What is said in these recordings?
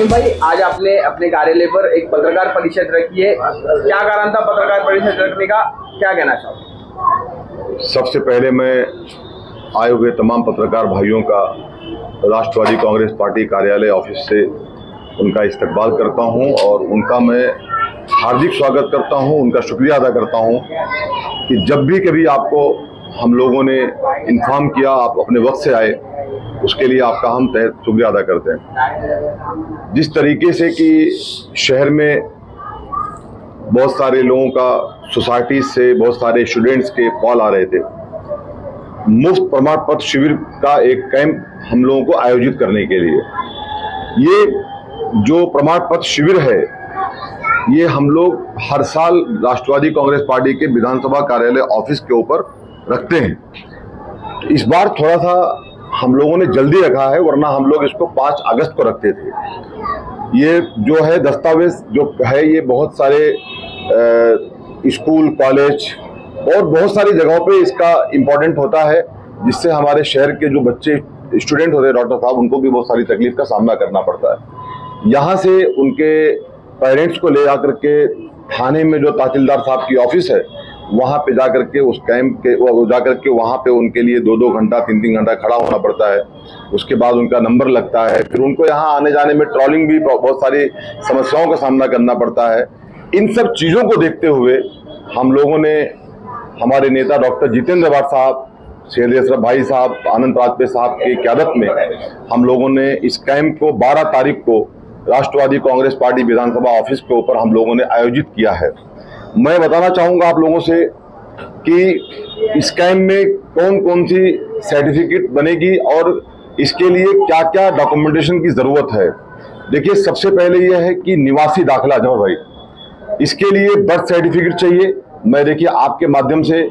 शमीम भाई, आज आपने अपने कार्यालय पर एक पत्रकार परिषद रखी है। क्या कारण था पत्रकार परिषद रखने का? क्या कहना चाहोगे? सबसे पहले मैं आए हुए तमाम पत्रकार भाइयों का राष्ट्रवादी कांग्रेस पार्टी कार्यालय ऑफ़िस से उनका इस्तकबाल करता हूँ और उनका मैं हार्दिक स्वागत करता हूँ, उनका शुक्रिया अदा करता हूँ कि जब भी कभी आपको हम लोगों ने इन्फॉर्म किया, आप अपने वक्त से आए उसके लिए आपका हम तय शुक्रिया अदा करते हैं। जिस तरीके से कि शहर में बहुत सारे लोगों का सोसाइटी से, बहुत सारे स्टूडेंट्स के कॉल आ रहे थे, मुफ़्त प्रमाण पत्र शिविर का एक कैंप हम लोगों को आयोजित करने के लिए। ये जो प्रमाण पत्र शिविर है, ये हम लोग हर साल राष्ट्रवादी कांग्रेस पार्टी के विधानसभा कार्यालय ऑफ़िस के ऊपर रखते हैं। इस बार थोड़ा सा हम लोगों ने जल्दी रखा है, वरना हम लोग इसको पाँच अगस्त को रखते थे। ये जो है दस्तावेज़, जो है ये बहुत सारे स्कूल, कॉलेज और बहुत सारी जगहों पे इसका इम्पोर्टेंट होता है, जिससे हमारे शहर के जो बच्चे स्टूडेंट होते हैं, डॉक्टर साहब, उनको भी बहुत सारी तकलीफ़ का सामना करना पड़ता है। यहाँ से उनके पेरेंट्स को ले जाकर के थाने में जो तहसीलदार साहब की ऑफ़िस है वहाँ पे जा करके उस कैंप के जा करके वहाँ पे उनके लिए दो दो घंटा तीन तीन घंटा खड़ा होना पड़ता है। उसके बाद उनका नंबर लगता है। फिर उनको यहाँ आने जाने में ट्रॉलिंग भी बहुत सारी समस्याओं का सामना करना पड़ता है। इन सब चीज़ों को देखते हुए हम लोगों ने हमारे नेता डॉक्टर जितेंद्र बार साहब, शेर अशरफ भाई साहब, आनंद वाजपेयी साहब की क्यादत में हम लोगों ने इस कैंप को 12 तारीख को राष्ट्रवादी कांग्रेस पार्टी विधानसभा ऑफ़िस के ऊपर हम लोगों ने आयोजित किया है। मैं बताना चाहूँगा आप लोगों से कि इस कैंप में कौन कौन सी सर्टिफिकेट बनेगी और इसके लिए क्या क्या डॉक्यूमेंटेशन की ज़रूरत है। देखिए, सबसे पहले यह है कि निवासी दाखिला जमा भाई। इसके लिए बर्थ सर्टिफिकेट चाहिए। मैं देखिए, आपके माध्यम से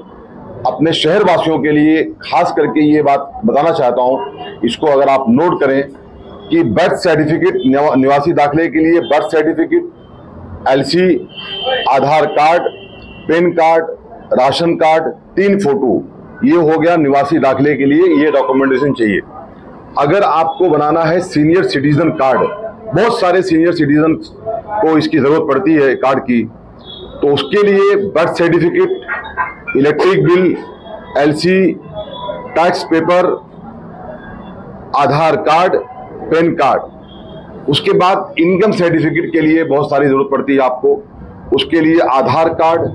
अपने शहर वासियों के लिए खास करके ये बात बताना चाहता हूँ। इसको अगर आप नोट करें कि बर्थ सर्टिफिकेट निवासी दाखिले के लिए birth certificate LC, Aadhaar card, PAN card, ration card, तीन फ़ोटो। ये हो गया निवासी दाखिले के लिए ये डॉक्यूमेंटेशन चाहिए। अगर आपको बनाना है सीनियर सिटीजन कार्ड बहुत सारे सीनियर सिटीजन को इसकी ज़रूरत पड़ती है कार्ड की। तो उसके लिए birth certificate electric bill LC tax paper Aadhaar card, PAN card. उसके बाद इनकम सर्टिफिकेट के लिए बहुत सारी ज़रूरत पड़ती है आपको। उसके लिए आधार कार्ड,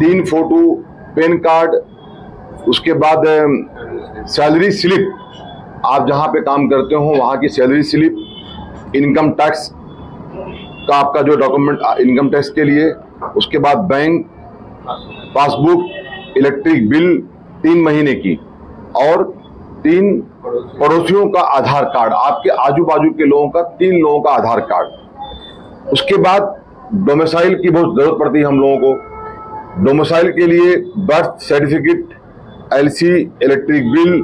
तीन फ़ोटो, पैन कार्ड, उसके बाद सैलरी स्लिप आप जहाँ पे काम करते हो, वहाँ की सैलरी स्लिप इनकम टैक्स का आपका जो डॉक्यूमेंट इनकम टैक्स के लिए, उसके बाद बैंक पासबुक इलेक्ट्रिक बिल तीन महीने की। और तीन पड़ोसियों का आधार कार्ड, आपके आजू बाजू के लोगों का तीन लोगों का आधार कार्ड। उसके बाद डोमिसाइल की बहुत ज़रूरत पड़ती है हम लोगों को। डोमिसाइल के लिए birth certificate LC electric bill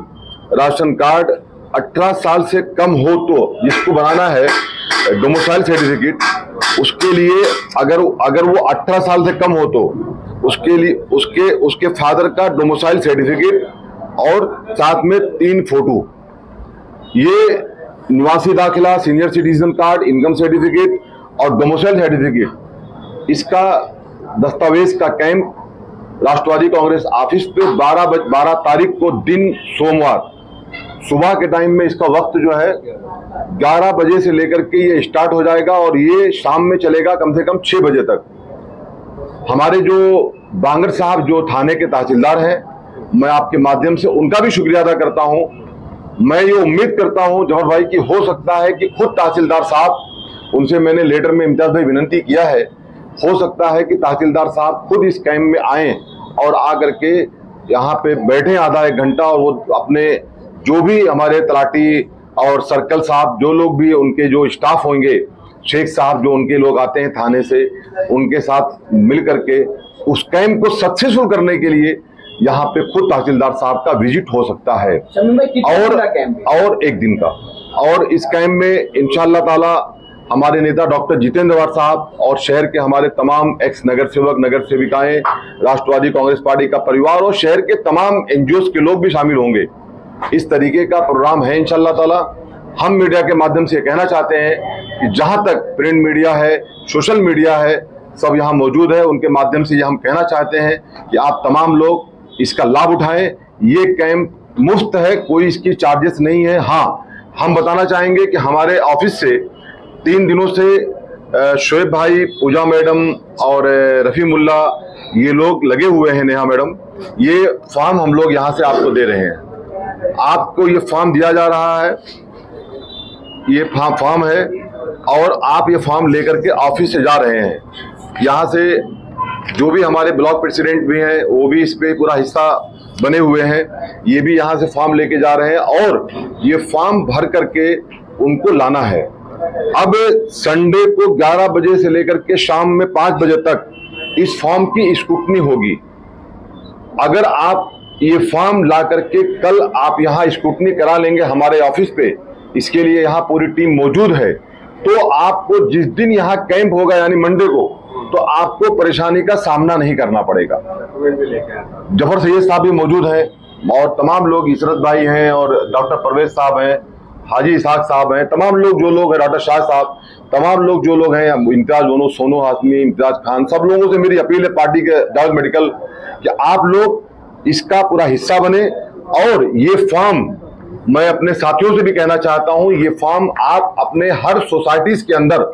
ration card 18 साल से कम हो तो जिसको बनाना है डोमिसाइल सर्टिफिकेट उसके लिए अगर अगर वो 18 साल से कम हो तो उसके लिए, उसके उसके फादर का डोमिसाइल सर्टिफिकेट और साथ में तीन फ़ोटो। ये निवासी दाखिला senior citizen card income certificate और डोमोसाइल सर्टिफिकेट इसका दस्तावेज़ का कैंप राष्ट्रवादी कांग्रेस ऑफ़िस पे 12 बारह तारीख को दिन सोमवार। सुबह के टाइम में इसका वक्त जो है 11 बजे से लेकर के ये स्टार्ट हो जाएगा और ये शाम में चलेगा कम से कम 6 बजे तक। हमारे जो बांगर साहब जो थाने के तहसीलदार हैं मैं आपके माध्यम से उनका भी शुक्रिया अदा करता हूँ। मैं ये उम्मीद करता हूँ, जौहर भाई, की हो सकता है कि खुद तहसीलदार साहब, उनसे मैंने लेटर में इम्तियाज़ भाई विनंती किया है, हो सकता है कि तहसीलदार साहब खुद इस कैंप में आए और आ करके यहाँ पे बैठे आधा एक घंटा और वो अपने जो भी हमारे तलाटी और सर्कल साहब, जो लोग भी उनके जो स्टाफ होंगे, शेख साहब जो उनके लोग आते हैं थाने से, उनके साथ मिल करके उस कैंप को सक्सेसफुल करने के लिए यहाँ पे खुद तहसीलदार साहब का विज़िट हो सकता है। और और एक दिन का। और इस कैंप में इनशाला ताला हमारे नेता डॉक्टर जितेंद्र साहब और शहर के हमारे तमाम एक्स नगर सेवक नगर सेविकाएँ राष्ट्रवादी कांग्रेस पार्टी का परिवार और शहर के तमाम एनजीओ के लोग भी शामिल होंगे। इस तरीके का प्रोग्राम है इनशाला ताला। हम मीडिया के माध्यम से कहना चाहते हैं कि जहाँ तक प्रिंट मीडिया है सोशल मीडिया है सब यहाँ मौजूद है। उनके माध्यम से ये हम कहना चाहते हैं कि आप तमाम लोग इसका लाभ उठाएँ। ये कैंप मुफ़्त है, कोई इसकी चार्जेस नहीं है। हाँ हम बताना चाहेंगे कि हमारे ऑफ़िस से तीन दिनों से शोएब भाई, पूजा मैडम और रफ़ी मुल्ला, ये लोग लगे हुए हैं नेहा मैडम। ये फॉर्म हम लोग यहाँ से आपको दे रहे हैं। आपको ये फॉर्म दिया जा रहा है। ये फॉर्म है और आप ये फॉर्म लेकर के ऑफ़िस से जा रहे हैं। यहाँ से जो भी हमारे ब्लॉक प्रेसिडेंट भी हैं, वो भी इस पे पूरा हिस्सा बने हुए हैं। ये भी यहाँ से फॉर्म लेके जा रहे हैं और ये फॉर्म भर करके उनको लाना है। अब संडे को 11 बजे से लेकर के शाम में 5 बजे तक इस फॉर्म की स्क्रूटनी होगी। अगर आप ये फॉर्म ला करके कल आप यहाँ स्क्रूटनी करा लेंगे हमारे ऑफ़िस पे, इसके लिए यहाँ पूरी टीम मौजूद है तो आपको जिस दिन यहाँ कैंप होगा, यानी मंडे को तो आपको परेशानी का सामना नहीं करना पड़ेगा। ज़फ़र सैयद साहब भी मौजूद हैं और तमाम लोग इसरत भाई हैं और डॉक्टर परवेज साहब हैं, हाजी इसाक साहब हैं, तमाम लोग जो लोग हैं, डॉक्टर शाह साहब, तमाम लोग जो लोग हैं, इम्तियाज़ दोनों सोनू हाशमी, इम्तियाज़ खान, सब लोगों से मेरी अपील है पार्टी के जावेद मेडिकल कि आप लोग इसका पूरा हिस्सा बने और ये फॉर्म मैं अपने साथियों से भी कहना चाहता हूँ, ये फॉर्म आप अपने हर सोसाइटीज के अंदर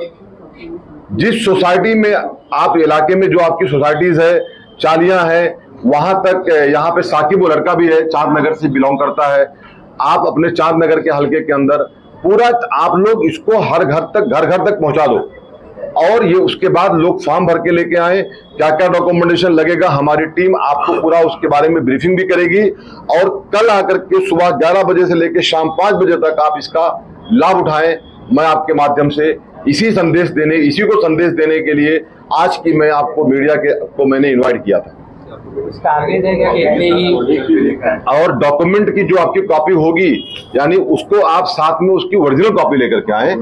जिस सोसाइटी में आप इलाके में जो आपकी सोसाइटीज है, चालियाँ हैं, वहाँ तक, यहाँ पे साकिब वो लड़का भी है चाँद नगर से बिलोंग करता है। आप अपने चाँद नगर के हल्के के अंदर पूरा आप लोग इसको हर घर तक, घर घर तक पहुँचा दो। और ये उसके बाद लोग फॉर्म भर के लेके आए, क्या क्या डॉक्यूमेंटेशन लगेगा, हमारी टीम आपको पूरा उसके बारे में ब्रीफिंग भी करेगी। और कल आकर के सुबह 11 बजे से लेकर शाम 5 बजे तक आप इसका लाभ उठाएँ। मैं आपके माध्यम से इसी संदेश देने इसी को संदेश देने के लिए आज की मैं आपको मीडिया के को मैंने इन्वाइट किया था। और डॉक्यूमेंट की जो आपकी कॉपी होगी यानी उसको आप साथ में उसकी ओरिजिनल कॉपी लेकर के आए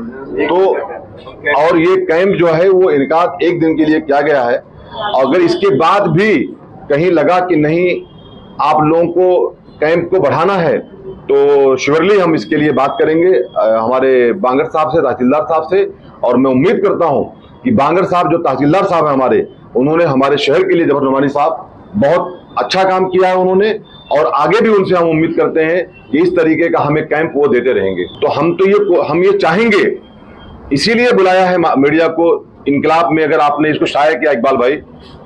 तो और ये कैंप जो है वो इनका एक दिन के लिए किया गया है। अगर इसके बाद भी कहीं लगा कि नहीं आप लोगों को कैंप को बढ़ाना है तो श्योरली हम इसके लिए बात करेंगे हमारे बांगर साहब से तहसीलदार साहब से और मैं उम्मीद करता हूँ कि बांगर साहब, जो तहसीलदार साहब हैं हमारे, उन्होंने हमारे शहर के लिए जबर नुमानी साहब, बहुत अच्छा काम किया है उन्होंने, और आगे भी उनसे हम उम्मीद करते हैं कि इस तरीके का हमें कैंप वो देते रहेंगे। तो हम तो ये हम ये चाहेंगे, इसीलिए बुलाया है मीडिया को इनकलाब में, अगर आपने इसको शाया किया इकबाल भाई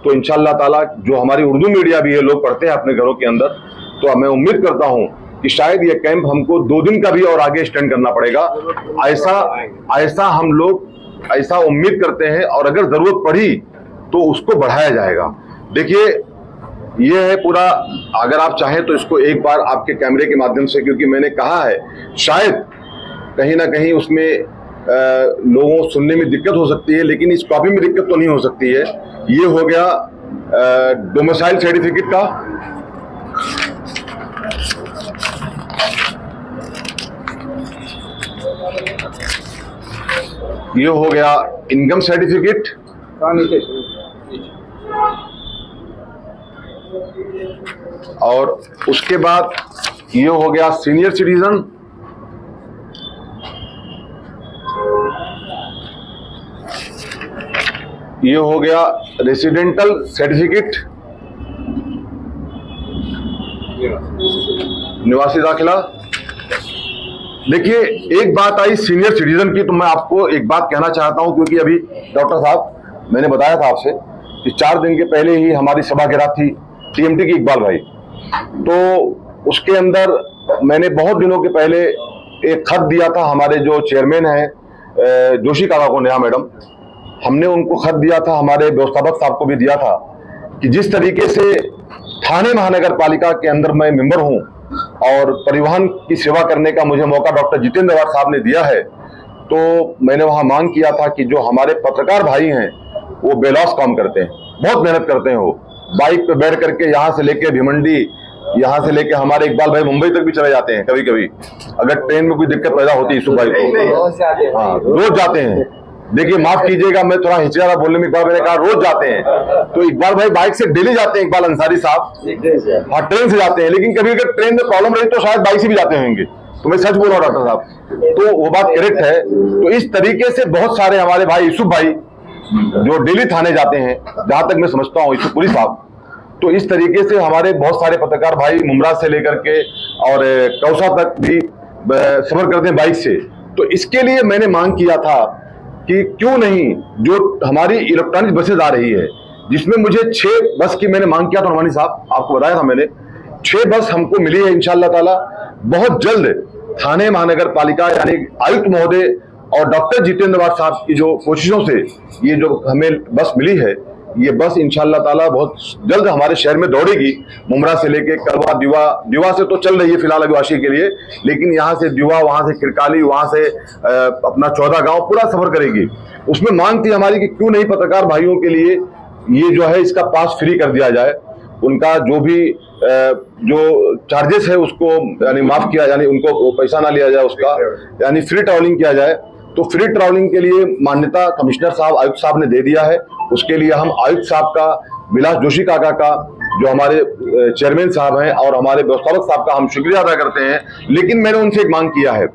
तो इन ताला जो हमारी उर्दू मीडिया भी है, लोग पढ़ते हैं अपने घरों के अंदर तो मैं उम्मीद करता हूँ कि शायद ये कैंप हमको दो दिन का भी और आगे एक्सटेंड करना पड़ेगा। ऐसा ऐसा हम लोग, ऐसा उम्मीद करते हैं और अगर ज़रूरत पड़ी तो उसको बढ़ाया जाएगा। देखिए, ये है पूरा, अगर आप चाहें तो इसको एक बार आपके कैमरे के माध्यम से, क्योंकि मैंने कहा है, शायद कहीं ना कहीं उसमें लोगों सुनने में दिक्कत हो सकती है, लेकिन इस कॉपी में दिक्कत तो नहीं हो सकती है। ये हो गया डोमिसाइल सर्टिफिकेट का ये हो गया इनकम सर्टिफिकेट। और उसके बाद ये हो गया सीनियर सिटीजन। ये हो गया रेसिडेंटल सर्टिफिकेट। निवासी दाखिला। देखिए, एक बात आई सीनियर सिटीजन की तो मैं आपको एक बात कहना चाहता हूँ, क्योंकि अभी डॉक्टर साहब, मैंने बताया था आपसे कि चार दिन के पहले ही हमारी सभा गिरा थी टीएमटी की इकबाल भाई। तो उसके अंदर मैंने बहुत दिनों के पहले एक खत दिया था, हमारे जो चेयरमैन हैं जोशी काका को नेहा मैडम, हमने उनको खत दिया था, हमारे व्यवस्थापक साहब को भी दिया था कि जिस तरीके से थाने महानगर पालिका के अंदर मैं मेंबर हूँ और परिवहन की सेवा करने का मुझे मौका डॉक्टर जितेंद्र साहब ने दिया है तो मैंने वहाँ मांग किया था कि जो हमारे पत्रकार भाई हैं वो बेलॉस काम करते हैं बहुत मेहनत करते हैं वो। बाइक पे बैठ करके यहाँ से लेके भिमंडी यहाँ से लेके हमारे इकबाल भाई मुंबई तक भी चले जाते हैं कभी कभी अगर ट्रेन में कोई दिक्कत पैदा होती है सुबह को हाँ। रोज जाते हैं। देखिए, माफ़ कीजिएगा, मैं थोड़ा हिचका रहा बोलने में इकबाल मैंने कहा रोज जाते हैं। तो इकबाल भाई बाइक से डेली जाते हैं इकबाल अंसारी साहब। हाँ ट्रेन से जाते हैं, लेकिन कभी अगर ट्रेन में प्रॉब्लम रही तो शायद बाइक से भी जाते होंगे। तो मैं सच बोल रहा हूँ डॉक्टर साहब। तो वो बात करेक्ट है। तो इस तरीके से बहुत सारे हमारे भाई, यूसुफ भाई, जो डेली थाने जाते हैं, जहाँ तक मैं समझता हूँ, यूसुफ पुलिस साहब। तो इस तरीके से हमारे बहुत सारे पत्रकार भाई मुमरा से लेकर के और, कौसा तक भी सफ़र करते हैं बाइक से। तो इसके लिए मैंने मांग किया था कि क्यों नहीं जो हमारी इलेक्ट्रॉनिक बसेज आ रही है, जिसमें मुझे छह बस की मैंने मांग किया था नवानी साहब, आपको बताया था मैंने, छह बस हमको मिली है इनशाला ताला। बहुत जल्द थाने महानगर पालिका यानी आयुक्त महोदय और डॉक्टर जितेंद्र साहब की जो कोशिशों से ये जो हमें बस मिली है ये बस इंशाल्लाह ताला बहुत जल्द हमारे शहर में दौड़ेगी। मुमरा से लेके करवा दिवा दिवा से तो चल रही है फ़िलहाल अभिवासी के लिए, लेकिन यहाँ से दिवा, वहाँ से किरकाली, वहाँ से अपना चौदह गाँव पूरा सफ़र करेगी। उसमें मांग थी हमारी कि क्यों नहीं पत्रकार भाइयों के लिए ये जो है इसका पास फ्री कर दिया जाए। उनका जो भी जो चार्जेस है उसको, यानी माफ़ किया, यानी उनको पैसा ना लिया जाए उसका, यानी फ्री ट्रैवलिंग किया जाए। तो फ्री ट्रैवलिंग के लिए मान्यता कमिश्नर साहब, आयुक्त साहब ने दे दिया है। उसके लिए हम आयुक्त साहब का विलास जोशी काका का, जो हमारे चेयरमैन साहब हैं और हमारे व्यवस्थापक साहब का हम शुक्रिया अदा करते हैं। लेकिन मैंने उनसे एक मांग किया है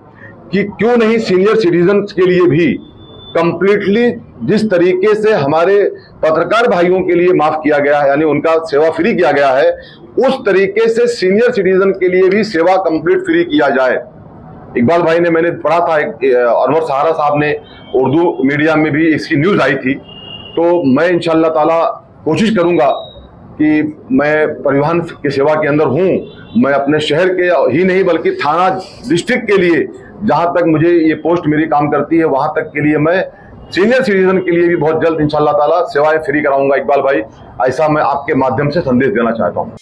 कि क्यों नहीं सीनियर सिटीजन के लिए भी कंप्लीटली जिस तरीके से हमारे पत्रकार भाइयों के लिए माफ़ किया गया है, यानी उनका सेवा फ्री किया गया है, उस तरीके से सीनियर सिटीजन के लिए भी सेवा कंप्लीट फ्री किया जाए। इकबाल भाई ने मैंने पढ़ा था अनवर सहारा साहब ने उर्दू मीडिया में भी इसकी न्यूज़ आई थी। तो मैं इंशाल्लाह ताला कोशिश करूँगा कि मैं परिवहन की सेवा के अंदर हूँ। मैं अपने शहर के ही नहीं, बल्कि थाना डिस्ट्रिक्ट के लिए, जहाँ तक मुझे ये पोस्ट मेरी काम करती है, वहाँ तक के लिए मैं सीनियर सिटीजन के लिए भी बहुत जल्द इंशाल्लाह ताला सेवाएँ फ्री कराऊँगा। इकबाल भाई, ऐसा मैं आपके माध्यम से संदेश देना चाहता हूँ।